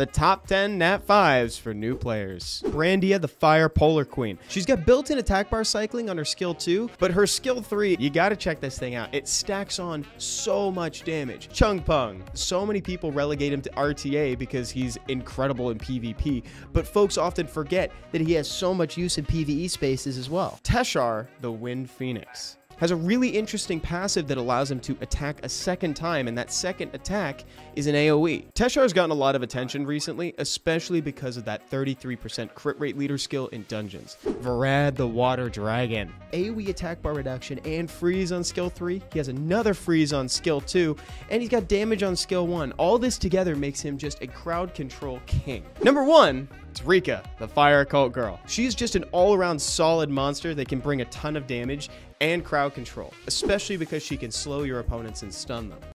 the top 10 nat 5s for new players. Brandia, the Fire Polar Queen. She's got built-in attack bar cycling on her skill 2, but her skill 3, you gotta check this thing out. It stacks on so much damage. Chung Pung. So many people relegate him to RTA because he's incredible in PvP, but folks often forget that he has so much use in PvE spaces as well. Teshar, the Wind Phoenix has a really interesting passive that allows him to attack a second time, and that second attack is an AoE. Teshar's gotten a lot of attention recently, especially because of that 33% crit rate leader skill in dungeons. Verad the Water Dragon. AoE attack bar reduction and freeze on skill 3. He has another freeze on skill 2, and he's got damage on skill 1. All this together makes him just a crowd control king. Number 1, it's Rika, the Fire Cult Girl. She's just an all-around solid monster that can bring a ton of damage and crowd control, especially because she can slow your opponents and stun them.